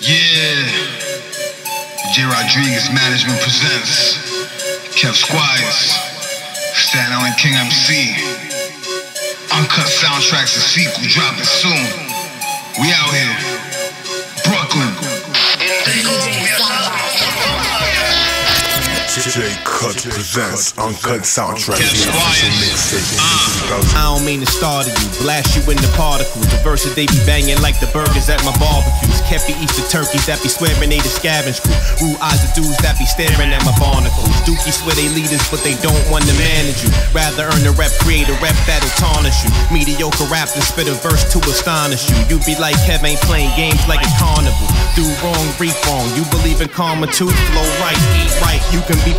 Yeah. J. Rodriguez Management presents Kev Squieres, Staten Island King MC. UnCutt SoundTrackz and sequel dropping soon. We out here. Brooklyn. J Cut presents Uncut Soundtrack. Uh. I don't mean to startle you, blast you in the particles. The verses they be banging like the burgers at my barbecues. Kept the Easter turkeys that be swearing they the scavenge crew. Rude eyes of dudes that be staring at my barnacles. Dookie swear they leaders, but they don't want to manage you. Rather earn a rep, create a rep that'll tarnish you. Mediocre rap and spit a verse to astonish you. You be like Kev ain't playing games like a carnival. Do wrong, reap wrong. You believe in karma too? Flow right, eat right. You can be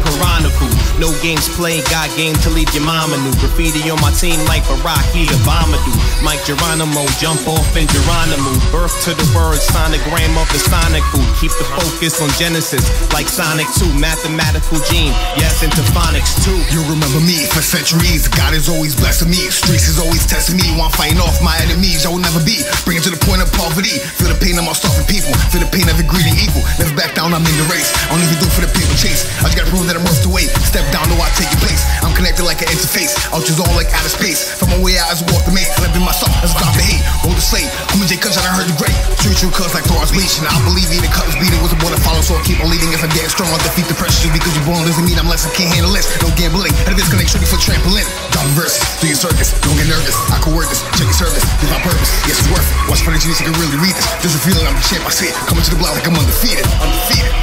food. No games played, got game to leave your mama new. Graffiti on my team like Barack, he Obama do. Mike Geronimo, jump off in Geronimo. Birth to the word, sonogram of the sonic food. Keep the focus on Genesis, like Sonic 2. Mathematical gene, yes, into phonics too. You remember me for centuries. God is always blessing me. Streets is always testing me. While I'm fighting off my enemies, I will never be. Bring it to the point of poverty. Feel the pain of my starving people. Feel the pain of the greedy evil. Never back down, I'm in the race. I don't even do for the paper chase. I just gotta prove that I'm worth the wait. Step down, know I take your place. I'm connected like an interface. Your zone like outer space. From my way out as I walk the maze. Living myself as a doctor hate. Roll the slate. Who J Cuttz, I heard the great. True, true, cuz like Thor's leash. And I believe even cut was beating was a boy to follow. So I keep on leading. If I'm damn strong, I'll defeat the pressure. Just because I can't handle this. No gambling. Had a disconnect strictly for trampoline. Drop verses. Do your circus. Don't get nervous. I can work this. Check your service. Give my purpose. Yes, it's worth it. Watch for the genius. I can really read this. Just a feeling I'm the champ. I see it. Coming to the block like I'm undefeated. Undefeated.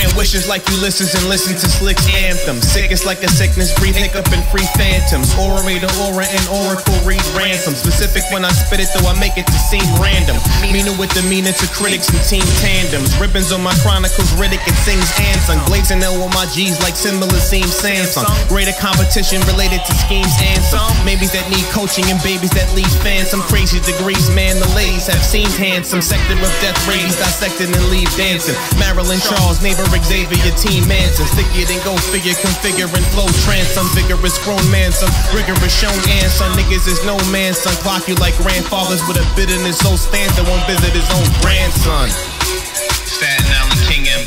Grant wishes like Ulysses and listen to Slick's anthem. Sickest like a sickness, breathe hiccup and free phantoms. Orator, aura, and oracle read ransom. Specific when I spit it, though I make it to seem random. Meaning with the meaning to critics and team tandems. Ribbons on my chronicles, Riddick and sings Anson. Glazing L with my G's like similar seems Samsung. Greater competition related to schemes and some. Maybes that need coaching and babies that leave fans. Some crazy degrees, man, the ladies have seen handsome. Sector of death rabies dissected and leave dancing. Marilyn Charles, neighbor Xavier, team Manson. Stickier than go figure, configure and flow trans. Some vigorous grown man, some rigorous shown and some niggas is no man, son. Clock you like grandfathers with a bitterness so stand that won't visit his own grandson. Staten Island King M.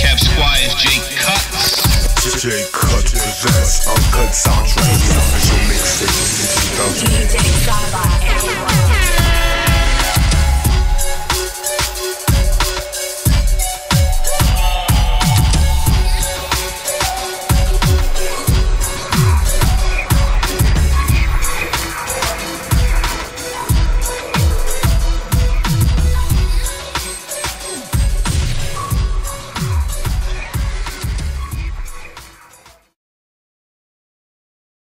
Kev Squieres, J. Cuttz. J Cut presents Uncut Soundtrack. Official mixtape. DJ Starlight.